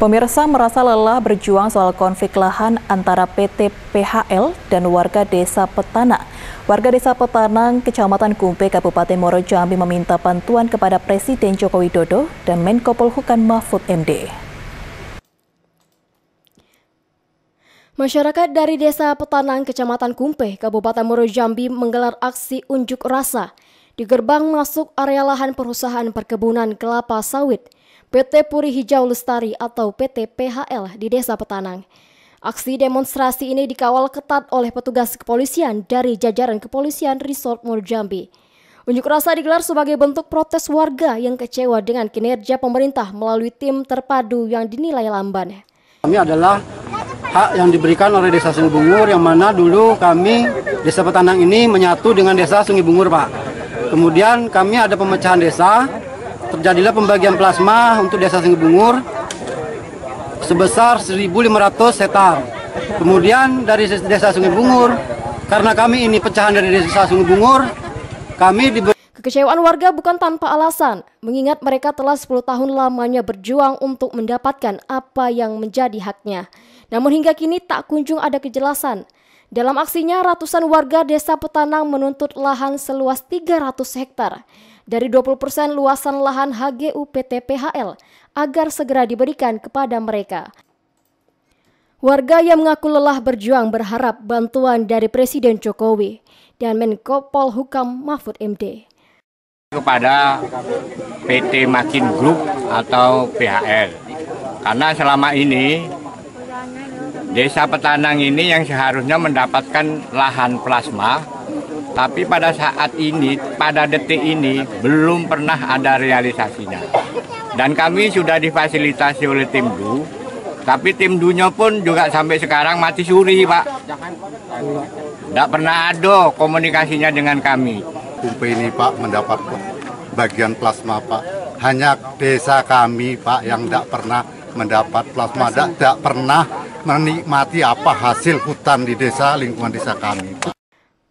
Pemirsa merasa lelah berjuang soal konflik lahan antara PT PHL dan warga desa Petana. Warga desa Petanang, Kecamatan Kumpe, Kabupaten Muaro Jambi meminta bantuan kepada Presiden Joko Widodo dan Menko Polhukam Mahfud MD. Masyarakat dari Desa Petanang, Kecamatan Kumpe, Kabupaten Muaro Jambi menggelar aksi unjuk rasa di gerbang masuk area lahan perusahaan perkebunan kelapa sawit PT Puri Hijau Lestari atau PT PHL di Desa Petanang. Aksi demonstrasi ini dikawal ketat oleh petugas kepolisian dari jajaran kepolisian Resort Jambi. Unjuk rasa digelar sebagai bentuk protes warga yang kecewa dengan kinerja pemerintah melalui tim terpadu yang dinilai lamban. Kami adalah hak yang diberikan oleh Desa Sungai Bungur yang mana dulu kami Desa Petanang ini menyatu dengan Desa Sungai Bungur, Pak. Kemudian kami ada pemecahan desa terjadilah pembagian plasma untuk Desa Bungur sebesar 1.500 hektar. Kemudian dari Desa Sungai Bungur, karena kami ini pecahan dari Desa Sungai Bungur, kami diberi Kekecewaan warga bukan tanpa alasan, mengingat mereka telah 10 tahun lamanya berjuang untuk mendapatkan apa yang menjadi haknya. Namun hingga kini tak kunjung ada kejelasan. Dalam aksinya, ratusan warga desa Petanang menuntut lahan seluas 300 hektar dari 20% luasan lahan HGU PT PHL agar segera diberikan kepada mereka. Warga yang mengaku lelah berjuang berharap bantuan dari Presiden Jokowi dan Menko Polhukam Mahfud MD. Kepada PT Makin Group atau PHL, karena selama ini Desa Petanang ini yang seharusnya mendapatkan lahan plasma tapi pada saat ini, pada detik ini, belum pernah ada realisasinya. Dan kami sudah difasilitasi oleh tim DU, tapi tim DU-nya pun juga sampai sekarang mati suri, Pak. Tidak pernah ada komunikasinya dengan kami. Kumpe ini, Pak, mendapat bagian plasma, Pak. Hanya desa kami, Pak, yang tidak pernah mendapat plasma, tidak pernah menikmati apa hasil hutan di desa, lingkungan desa kami.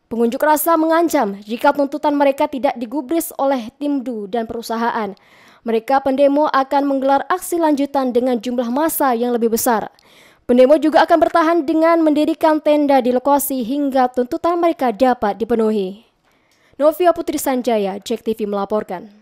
Pengunjuk rasa mengancam jika tuntutan mereka tidak digubris oleh tim DU dan perusahaan. Mereka pendemo akan menggelar aksi lanjutan dengan jumlah massa yang lebih besar. Pendemo juga akan bertahan dengan mendirikan tenda di lokasi hingga tuntutan mereka dapat dipenuhi. Novia Putri Sanjaya, Cek TV melaporkan.